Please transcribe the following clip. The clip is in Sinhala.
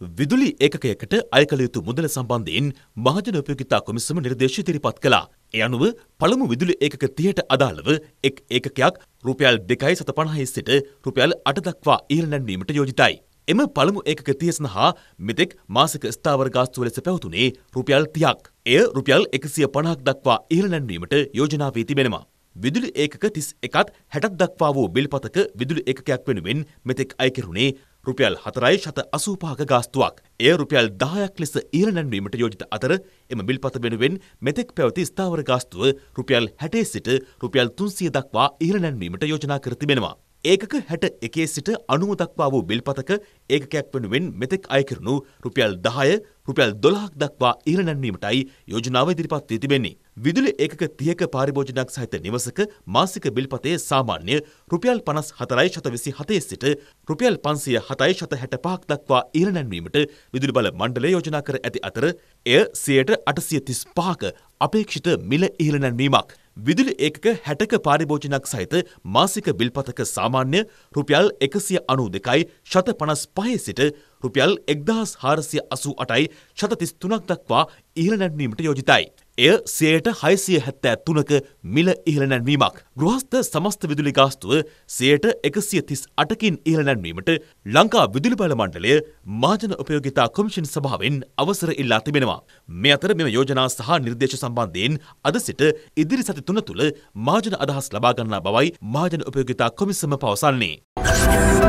විදුලි ඒකකයකට අය කළ යුතු මුදල සම්බන්ධයෙන් මහජන උපයෝගිතා කොමිසම නිර්දේශ ඉදිරිපත් කළා. ඒ අනුව පළමු විදුලි ඒකක 30ට අදාළව එක් ඒකකයක් රුපියල් 2.50 සිට රුපියල් 8 දක්වා ඉහළ නැන්වීමට යෝජිතයි. එම පළමු ඒකක 30 සඳහා මෙතෙක් මාසික ස්ථාවර ගාස්තුව ලෙස පැවතුනේ රුපියල් 30ක්. එය රුපියල් 150ක් දක්වා ඉහළ නැන්වීමට යෝජනා වී තිබෙනවා. විදුලි ඒකක 31ත් 60ක් දක්වා වූ බිල්පතක විදුලි ඒකකයක් වෙනුවෙන් මෙතෙක් අය කෙරුණේ රුපියල් හතරයි ශත අසූපාක ගාස්තුවක්. එය රුපියල් දහයක් ලෙස ඊර නැන්වීමට යෝජිත අතර එම බිල්පත වෙනුවෙන් මෙතෙක් පැවති ස්ථාවර ගාස්තුව රුපියල් හැටේ සිට රුපියල් තුන්සිය දක්වා ඊර නැන්වීමට යෝජනා කර තිබෙනවා. ඒකක හැට එකේ සිට අනුව දක්වා වූ බිල්පතක ඒකකයක් වෙනුවෙන් මෙතෙක් අයකරනු රුපියල් දහය රුපියල් දොළහක් දක්වා ඉහළ නැන්වීමටයි යෝජනාව ඉදිරිපත් වී තිබෙන්නේ. විදුලි ඒකක තියක පාරිභෝජනයක් සහිත නිවසක මාසික බිල්පතේ සාමාන්‍ය රුපියල් පනස් හතරයි ශත විසි හතේ සිට රුපියල් පන්සිය හතයි ශත හැට පහක් දක්වා ඉහළ නැන්වීමට විදුලි බල මණ්ඩලය යෝජනා කර ඇති අතර එය සියයට අටසිය තිස් පහක අපේක්ෂිත මිල ඉහළ නැන්වීමක්. විදුලි ඒකක හැටක පාරිභෝජනයක් සහිත මාසික බිල්පතක සාමාන්‍ය රුපියල් එකසිය අනු දෙකයි ශත පනස් පහේ සිට රුපියල් එක්දහස් හාරසිය අසූ අටයි ශත තිස් තුනක් දක්වා ඉහළ නැන්වීමට යෝජිතයි. එය සයට හයිසිය හැත්තෑ තුනක මිල ඉහළ නැන්වීමක්. ගෘහස්ත සමස්ත විදුලි ගාස්තුව සයට එකසිය තිස් අටකින් ඉහළ නැන්වීමට ලංකා විදුලි බල මණ්ඩලය මාජන උපයෝගිතා කොමිෂන් සභාවෙන් අවසර ඉල්ලා තිබෙනවා. මේ අතර මෙම යෝජනා සහ නිර්දේශ සම්බන්ධයෙන් අද සිට ඉදිරි සති තුන තුළ මාජන අදහස් ලබාගන්නා බවයි මාජන උපයෝගිතා කොමිසම පවසන්නේ.